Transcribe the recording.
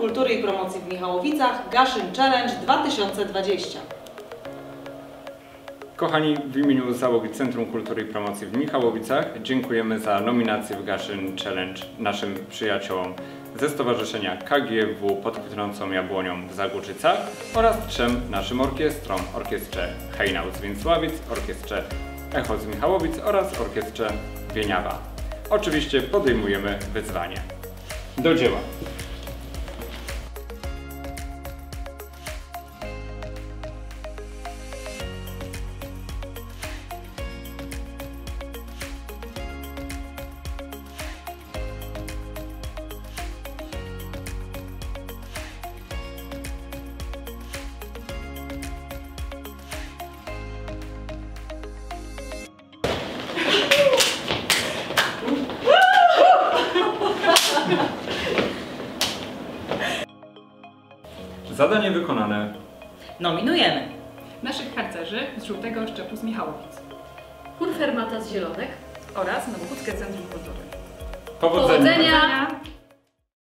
Kultury i Promocji w Michałowicach Gaszyn Challenge 2020. Kochani, w imieniu załogi Centrum Kultury i Promocji w Michałowicach dziękujemy za nominację w Gaszyn Challenge naszym przyjaciołom ze Stowarzyszenia KGW pod kwitnącą jabłonią w Zagórzycach oraz trzem naszym orkiestrom, orkiestrze Hejnał z Więcławic, orkiestrze Echo z Michałowic oraz orkiestrze Wieniawa. Oczywiście podejmujemy wyzwanie. Do dzieła! Zadanie wykonane. Nominujemy naszych harcerzy z Żółtego Szczepu z Michałowic Chór Fermata z Zielonek. oraz Nowochódzkie Centrum Kultury. Powodzenia! Powodzenia!